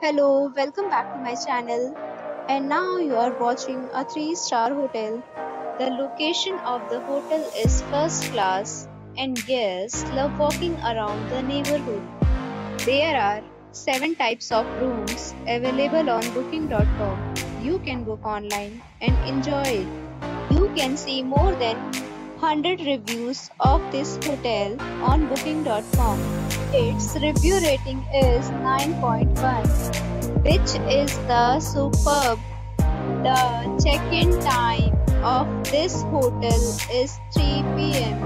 Hello, welcome back to my channel. And now you are watching a 3 star hotel. The location of the hotel is first class and guests love walking around the neighborhood. There are 7 types of rooms available on booking.com. You can book online and enjoy it. You can see more than 100 reviews of this hotel on booking.com. Its review rating is 9.1, which is the superb. The check-in time of this hotel is 3 pm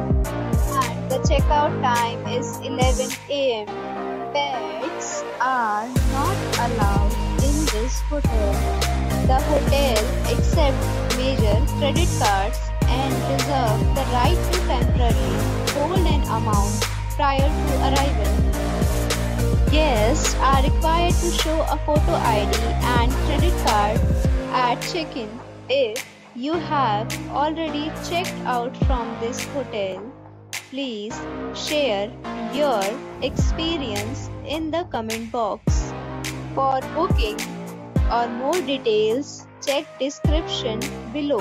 and the checkout time is 11 am. Pets are not allowed in this hotel. The hotel accepts major credit cards and reserve the right to temporarily hold an amount prior to arrival. Guests are required to show a photo ID and credit card at check-in. If you have already checked out from this hotel, please share your experience in the comment box. For booking or more details, check description below.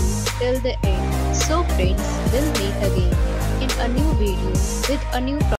till the end. So friends, we'll meet again in a new video with a new